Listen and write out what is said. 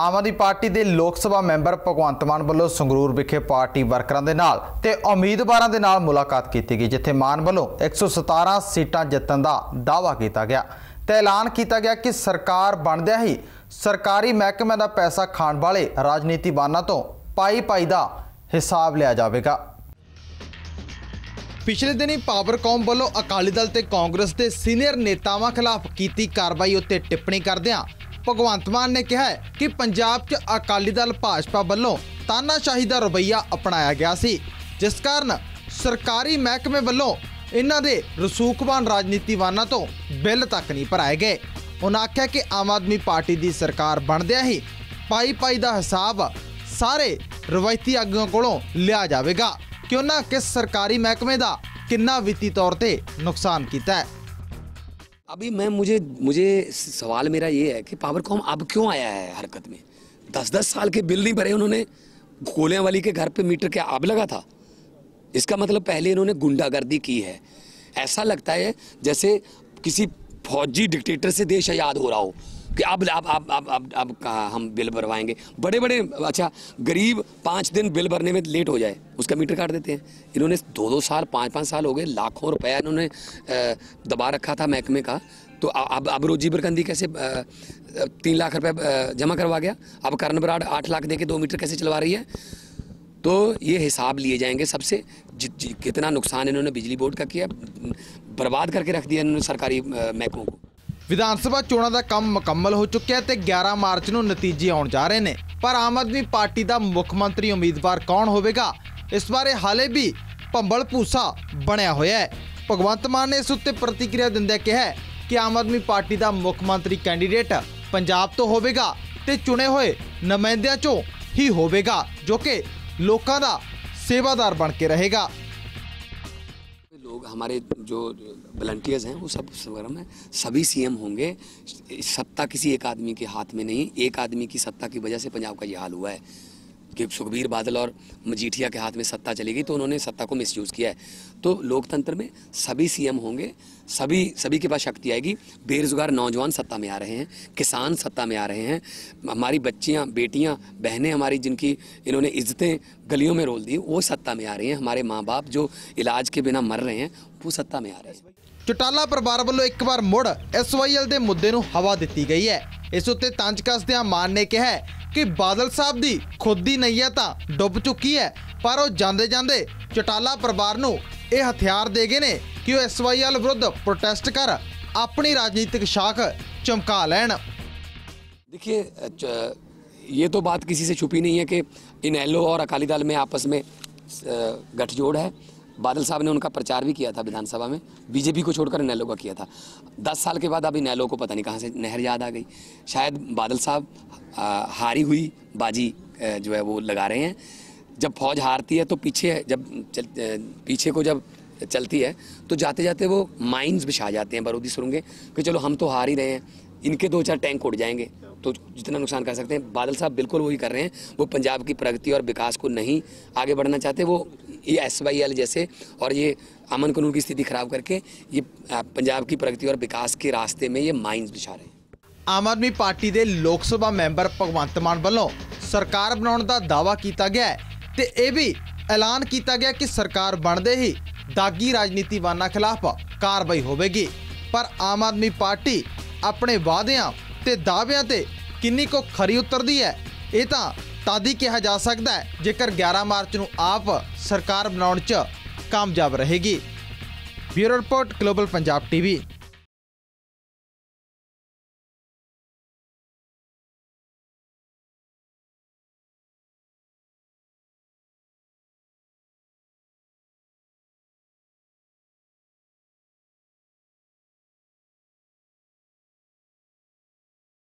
Aam Aadmi party ਦੇ ਲੋਕ ਸਭਾ member Bhagwant Mann ਵੱਲੋਂ ਸੰਗਰੂਰ ਵਿਖੇ ਪਾਰਟੀ ਵਰਕਰਾਂ ਦੇ ਨਾਲ ਤੇ ਉਮੀਦਵਾਰਾਂ ਦੇ ਨਾਲ ਮੁਲਾਕਾਤ ਕੀਤੀ ਗਈ, ਜਿੱਥੇ ਮਾਨ ਵੱਲੋਂ 117 ਸੀਟਾਂ ਜਿੱਤਣ ਦਾ ਦਾਅਵਾ ਕੀਤਾ ਗਿਆ। ਤੇ ਐਲਾਨ ਕੀਤਾ ਗਿਆ ਕਿ ਸਰਕਾਰ ਬਣਦਿਆਂ ਹੀ ਸਰਕਾਰੀ ਮਹਿਕਮਿਆਂ ਦਾ ਪੈਸਾ ਖਾਣ ਵਾਲੇ ਰਾਜਨੀਤੀਵਾਨਾਂ ਤੋਂ ਪਾਈ ਪਾਈ ਦਾ ਹਿਸਾਬ ਲਿਆ ਜਾਵੇਗਾ। ਪਿਛਲੇ ਦਿਨੀ ਪਾਵਰਕੌਮ ਵੱਲੋਂ ਅਕਾਲੀ ਦਲ ਤੇ ਕਾਂਗਰਸ ਦੇ ਸੀਨੀਅਰ ਨੇਤਾਵਾਂ ਖਿਲਾਫ ਕੀਤੀ ਕਾਰਵਾਈ ਉੱਤੇ ਟਿੱਪਣੀ ਕਰਦਿਆਂ ਭਗਵੰਤ ਮਾਨ ਨੇ ਕਿਹਾ ਕਿ ਪੰਜਾਬ 'ਚ ਅਕਾਲੀ ਦਲ ਭਾਜਪਾ ਵੱਲੋਂ ਤਾਨਾਸ਼ਾਹੀ ਦਾ ਰਵੱਈਆ ਅਪਣਾਇਆ ਗਿਆ ਸੀ, ਜਿਸ ਕਾਰਨ ਸਰਕਾਰੀ ਮਹਿਕਮੇ ਵੱਲੋਂ ਇਹਨਾਂ ਦੇ ਰਸੂਖਵਾਨ ਰਾਜਨੀਤੀਵਾਨਾਂ ਤੋਂ ਬਿੱਲ ਤੱਕ ਨਹੀਂ ਭਰਾਏ ਗਏ। ਉਹਨਾਂ ਆਖਿਆ ਕਿ ਆਮ ਆਦਮੀ ਪਾਰਟੀ ਦੀ ਸਰਕਾਰ ਬਣਦਿਆਂ ਹੀ ਪਾਈ ਪਾਈ ਦਾ ਹਿਸਾਬ ਸਾਰੇ ਰਵਾਇਤੀ ਆਗੂਆਂ ਕੋਲੋਂ ਲਿਆ ਜਾਵੇਗਾ ਕਿ ਉਹਨਾਂ ਕਿਸ ਸਰਕਾਰੀ ਮਹਿਕਮੇ ਦਾ ਕਿੰਨਾ ਵਿੱਤੀ ਤੌਰ ਤੇ ਨੁਕਸਾਨ ਕੀਤਾ ਹੈ। अभी मैं, मुझे मुझे सवाल मेरा ये है कि पावरकॉम अब क्यों आया है हरकत में? दस दस साल के बिल नहीं भरे उन्होंने कोलियाँ वाली के घर पे मीटर क्या अब लगा था। इसका मतलब पहले इन्होंने गुंडागर्दी की है। ऐसा लगता है जैसे किसी फौजी डिक्टेटर से देश आज़ाद हो रहा हो। कि अब अब अब अब अब अब कहाँ हम बिल भरवाएँगे। बड़े बड़े अच्छा गरीब पाँच दिन बिल भरने में लेट हो जाए, उसका मीटर काट देते हैं। इन्होंने दो दो साल पाँच पाँच साल हो गए, लाखों रुपया इन्होंने दबा रखा था महकमे का। तो अब अब रोजी बरकंदी कैसे तीन लाख रुपये जमा करवा गया। अब करण बराड़ आठ लाख दे के दो मीटर कैसे चलवा रही है? तो ये हिसाब लिए जाएँगे सबसे। कितना नुकसान इन्होंने बिजली बोर्ड का किया, बर्बाद करके रख दिया इन्होंने सरकारी महकमों को। ਵਿਧਾਨ ਸਭਾ ਚੋਣਾਂ ਦਾ ਕੰਮ ਮੁਕੰਮਲ ਹੋ ਚੁੱਕਿਆ ਹੈ ਤੇ 11 ਮਾਰਚ ਨੂੰ ਨਤੀਜੇ ਆਉਣ ਜਾ ਰਹੇ ਨੇ। ਪਰ ਆਮ ਆਦਮੀ ਪਾਰਟੀ ਦਾ ਮੁੱਖ ਮੰਤਰੀ ਉਮੀਦਵਾਰ ਕੌਣ ਹੋਵੇਗਾ? ਇਸ ਬਾਰੇ ਹਾਲੇ ਵੀ ਭੰਬਲ ਭੂਸਾ ਬਣਿਆ ਹੋਇਆ ਹੈ। ਭਗਵੰਤ ਮਾਨ ਨੇ ਇਸ ਉੱਤੇ ਪ੍ਰਤੀਕਿਰਿਆ ਦਿੰਦਿਆਂ ਕਿਹਾ ਕਿ ਆਮ ਆਦਮੀ ਪਾਰਟੀ ਦਾ ਮੁੱਖ ਮੰਤਰੀ ਕੈਂਡੀਡੇਟ ਪੰਜਾਬ ਤੋਂ ਹੋਵੇਗਾ ਤੇ ਚੁਣੇ ਹੋਏ ਨੁਮਾਇੰਦਿਆਂ ਚੋਂ ਹੀ ਹੋਵੇਗਾ, ਜੋ ਕਿ ਲੋਕਾਂ ਦਾ ਸੇਵਾਦਾਰ ਬਣ ਕੇ ਰਹੇਗਾ। लोग, हमारे जो वॉल्टियर्स हैं, वो सब स्वरम है सभी सीएम होंगे। सत्ता किसी एक आदमी के हाथ में नहीं, एक आदमी की सत्ता की वजह से पंजाब का ये हाल हुआ है। कि सुखबीर बादल और मजीठिया के हाथ में सत्ता चली गई तो उन्होंने सत्ता को मिसयूज़ किया है तो लोकतंत्र में सभी सीएम होंगे सभी सभी के पास शक्ति आएगी बेरोजगार नौजवान सत्ता में आ रहे हैं किसान सत्ता में आ रहे हैं हमारी बच्चियां बेटियां बहनें हमारी जिनकी इन्होंने इज्जतें गलियों में रोल दी वो सत्ता में आ रही हैं हमारे माँ बाप जो इलाज के बिना मर रहे हैं वो सत्ता में आ रहे हैं ਚਟਾਲਾ ਪਰਿਵਾਰ ਵੱਲੋਂ ਇੱਕ ਵਾਰ ਮੁੜ ਐਸਵਾਈਐਲ ਦੇ ਮੁੱਦੇ ਨੂੰ ਹਵਾ ਦਿੱਤੀ ਗਈ ਹੈ ਇਸ ਉੱਤੇ ਤੰਜ ਕੱਸਦਿਆਂ ਮਾਨ ਨੇ ਕਿਹਾ ਹੈ ਕਿ ਬਾਦਲ ਸਾਹਿਬ ਦੀ ਖੁਦ ਦੀ ਨਈਆ ਤਾਂ ਡੁੱਬ ਚੁੱਕੀ ਹੈ ਪਰ ਉਹ ਜਾਂਦੇ ਜਾਂਦੇ ਚਟਾਲਾ ਪਰਿਵਾਰ ਨੂੰ ਇਹ ਹਥਿਆਰ ਦੇ ਗਏ ਨੇ ਕਿ ਉਹ ਐਸਵਾਈਐਲ ਵਿਰੁੱਧ ਪ੍ਰੋਟੈਸਟ ਕਰ ਆਪਣੀ ਰਾਜਨੀਤਿਕ ਸ਼ਾਖ ਚਮਕਾ ਲੈਣ देखिए च- ये तो बात किसी से छुपी नहीं है कि इनेलो और अकाली दल में आपस में अ, गठजोड़ है बादल साहब ने उनका प्रचार भी किया था विधानसभा में। बीजेपी को छोड़कर इनेलो का किया था। दस साल के बाद अब इनेलो को पता नहीं कहाँ से नहर याद आ गई। शायद बादल साहब हारी हुई बाजी जो है वो लगा रहे हैं। जब फौज हारती है तो पीछे जब चल, पीछे को जब चलती है तो जाते जाते वो माइंस बिछा जाते हैं बारूदी सुरंगें कि चलो हम तो हार ही रहे हैं। इनके दो चार टैंक उड़ जाएँगे। तो जितना नुकसान कर सकते हैं। बादल साहब बिल्कुल वही कर रहे हैं। वो पंजाब की प्रगति और विकास को नहीं आगे बढ़ना चाहते वो ये एस वाई एल जैसे और ये अमन कानून की स्थिति खराब करके ये अ, पंजाब की प्रगति और विकास के रास्ते में ये माइंस बिछा रहे हैं ਆਮ ਆਦਮੀ ਪਾਰਟੀ ਦੇ ਲੋਕ ਸਭਾ ਮੈਂਬਰ ਭਗਵੰਤ ਮਾਨ ਵੱਲੋਂ ਸਰਕਾਰ ਬਣਾਉਣ ਦਾ ਦਾਅਵਾ ਕੀਤਾ ਗਿਆ ਹੈ ਤੇ ਇਹ ਵੀ ਐਲਾਨ ਕੀਤਾ ਗਿਆ ਕਿ ਸਰਕਾਰ ਬਣਦੇ ਹੀ ਦਾਗੀ ਰਾਜਨੀਤੀਵਾਨਾਂ ਖਿਲਾਫ ਕਾਰਵਾਈ ਹੋਵੇਗੀ ਪਰ ਆਮ ਆਦਮੀ ਪਾਰਟੀ ਆਪਣੇ ਵਾਅਦਿਆਂ ਤੇ ਦਾਅਵਿਆਂ ਤੇ ਕਿੰਨੀ ਕੁ ਖਰੀ ਉਤਰਦੀ ਹੈ ਇਹ ਤਾਂ ਤਦ ਹੀ ਕਿਹਾ ਜਾ ਸਕਦਾ ਹੈ, ਜੇਕਰ 11 ਮਾਰਚ ਨੂੰ ਆਪ ਸਰਕਾਰ ਬਣਾਉਣ 'ਚ ਕਾਮਯਾਬ ਰਹੇਗੀ। Bureau report, global Punjab TV.